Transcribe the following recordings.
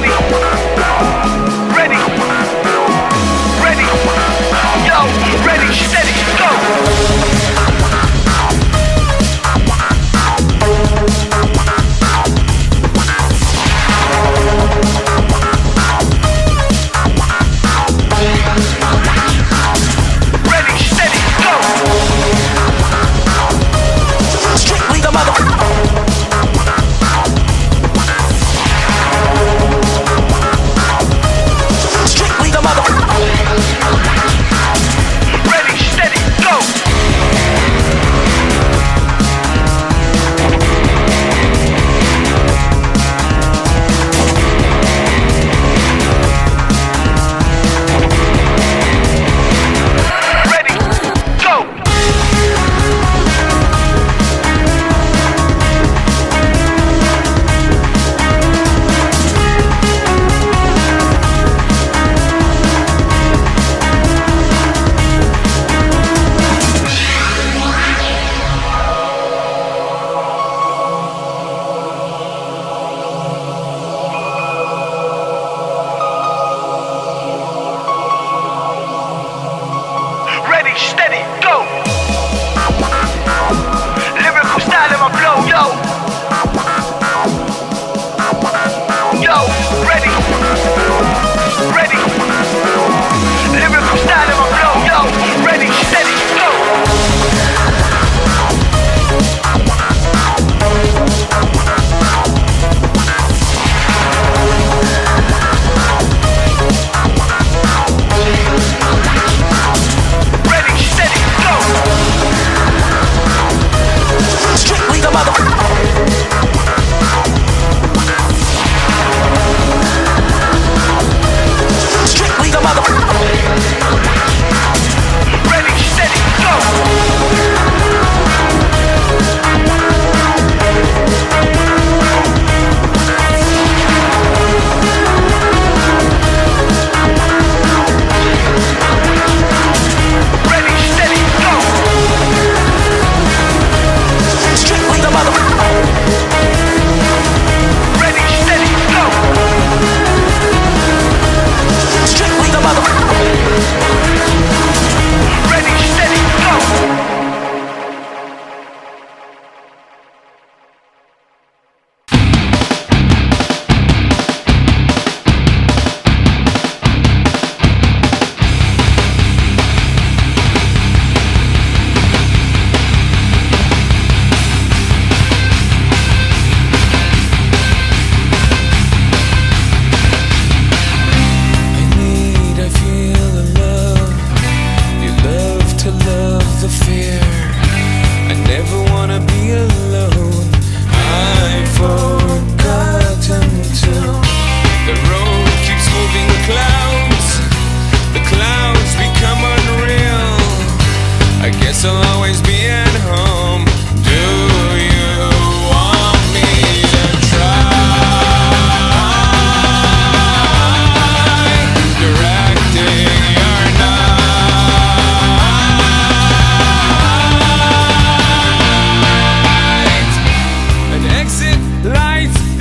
ready, Ready, go.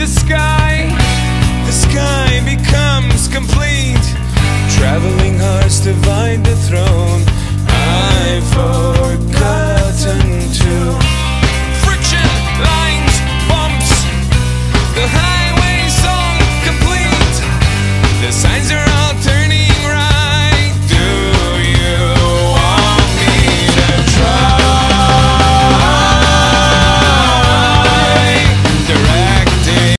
sky.